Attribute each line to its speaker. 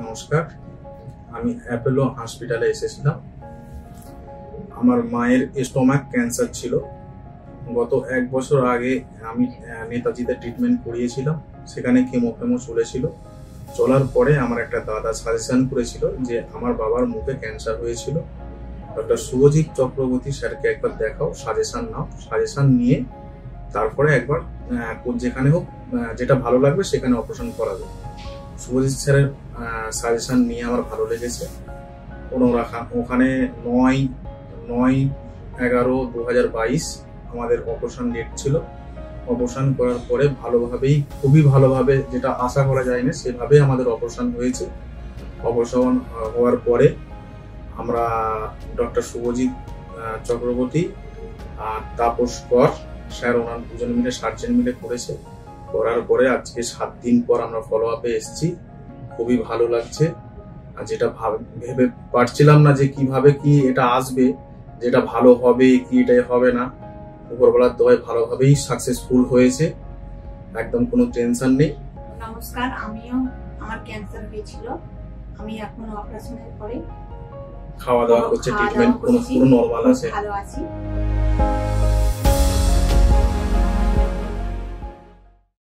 Speaker 1: নমস্কার। আমি অ্যাপেলো হসপিটালে এসেছিলাম। আমার মায়ের স্টোমাক ক্যান্সার ছিল। গত এক বছর আগে আমি নেতাজিতে ট্রিটমেন্ট করিয়েছিলাম। সেখানে কেমো ফেমো চলেছিল। চলার পরে আমার একটা দাদা সাজেশন করেছিল যে আমার বাবার মুখে ক্যান্সার হয়েছিল। ডক্টর শুভজিৎ চক্রবর্তী স্যারকে একবার দেখাও, সাজেশন নাও। সাজেশন নিয়ে তারপরে একবার যেখানে হোক যেটা ভালো লাগবে সেখানে অপারেশন করাবে শুভজিৎ স্যারের সাজেশন নিয়ে আমার ভালো লেগেছে। ওনারা ওখানে নয় নয় এগারো দু হাজার বাইশ আমাদের অপারেশন ডেট ছিল। অপারেশন করার পরে ভালোভাবেই, খুবই ভালোভাবে যেটা আশা করা যায় না সেভাবেই আমাদের অপারেশন হয়েছে। অপারেশন হওয়ার পরে আমরা ডক্টর শুভজিৎ চক্রবর্তী আর তাপস কর স্যার ওনার দুজন মিলে সার্জেন মিলে করেছে। করার পরে আজকে সাত দিন পর আমরা ফলো আপে এসেছি। খুবই ভালো লাগছে। আর যেটা ভাব- পারছিলাম না যে কীভাবে কি এটা আসবে যেটা ভালো হবে কি এটাই হবে না। উপরবেলার দয় ভালোভাবেই সাকসেসফুল হয়েছে। একদম কোনো টেনশন নেই।
Speaker 2: নমস্কার আমিও আমার ক্যান্সার হয়েছিল। আমি এখন অপারেশনের পরে
Speaker 1: খাওয়া দাওয়া করছে ট্রিটমেন্ট কোনো নর্মাল আছে।
Speaker 2: ভালো আছি।